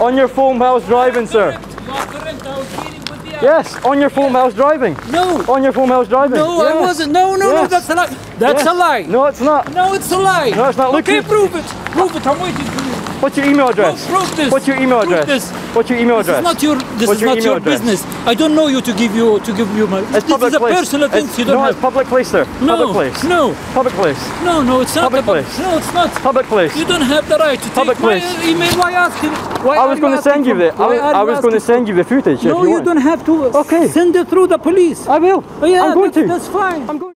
On your phone while I was driving, sir. Yes, on your phone while I was driving. No. On your phone while I was driving. No, yes. I wasn't. No, no, yes. no, that's a lie. That's yes. a lie. No, it's not. No, it's a lie. No, it's not. Look, okay, prove it. Prove it. I'm waiting for you. What's your email address? prove this. What's your email Prove address? this. What's your email This address? is not your. This What's is your not your address? business. I don't know you to give you to give you my. It's this public is a place. personal thing. You don't no, have. it's public place, sir. no, Public place. no, Public place. no, no. It's not. Public about- place. No, it's not. Public place. You don't have the right to Public take my place. email. Why asking? Why I was going to send you the. I was, I was going to send you the footage. No, you you don't have to. Okay. Send it through the police. I will. Yeah, I'm going to. that's fine. I'm going.